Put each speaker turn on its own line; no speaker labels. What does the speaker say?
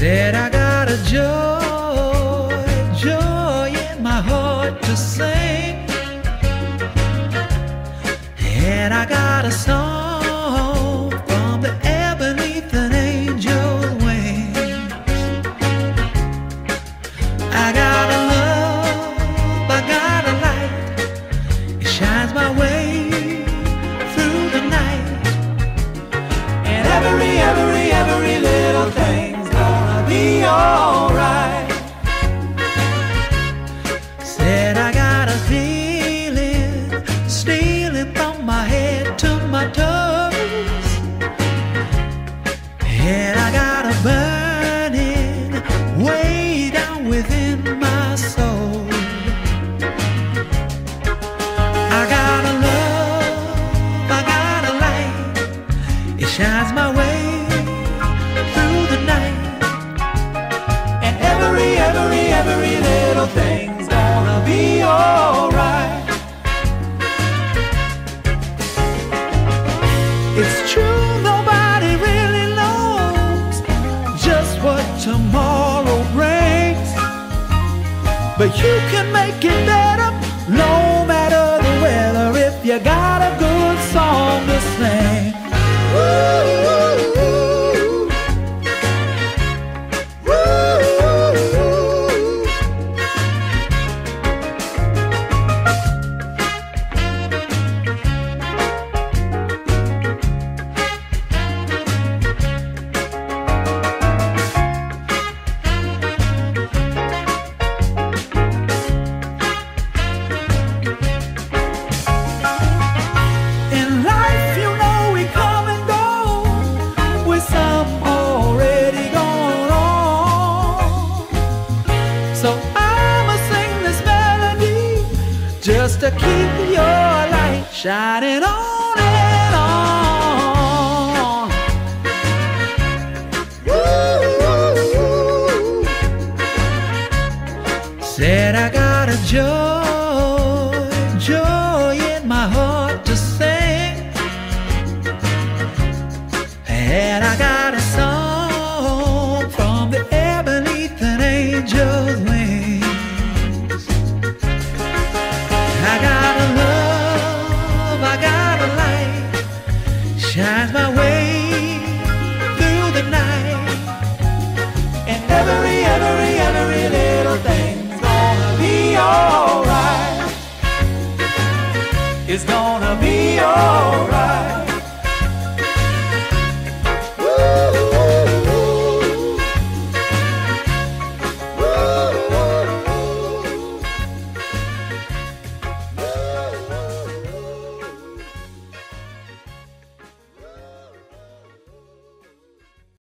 Said I got a joy, joy in my heart to sing. And I got a song. but you can make it. So I'ma sing this melody just to keep your light shining on and on. Ooh. Said I got a joy, joy in my heart to sing, and I got a song from the Ebony angels. shines my way through the night. And every, every, every little thing's gonna be alright. It's gonna